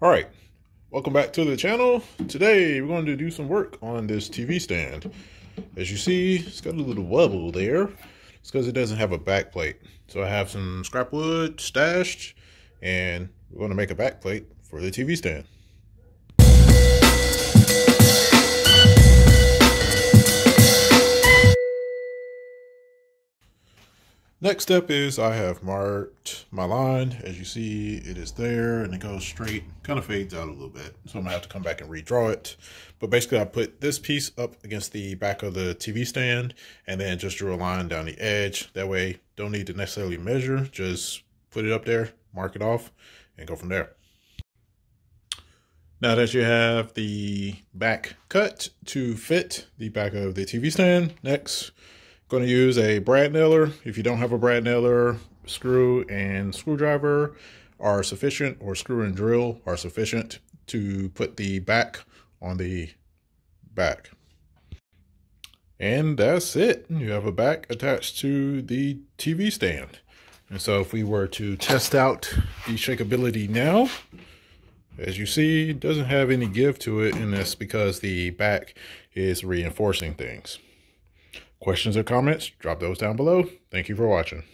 All right, welcome back to the channel. Today we're going to do some work on this TV stand. As you see, it's got a little wobble there. It's because it doesn't have a back plate. So I have some scrap wood stashed and we're going to make a back plate for the TV stand. Next step is I have marked my line. As you see, it is there and it goes straight, kind of fades out a little bit. So I'm gonna have to come back and redraw it. But basically I put this piece up against the back of the TV stand and then just drew a line down the edge. That way, don't need to necessarily measure, just put it up there, mark it off and go from there. Now that you have the back cut to fit the back of the TV stand, next Going to use a brad nailer. If you don't have a brad nailer, screw and screwdriver are sufficient or screw and drill are sufficient to put the back on the back. And that's it. You have a back attached to the TV stand. And so if we were to test out the shakeability now, as you see, it doesn't have any give to it, and that's because the back is reinforcing things. Questions or comments, drop those down below. Thank you for watching.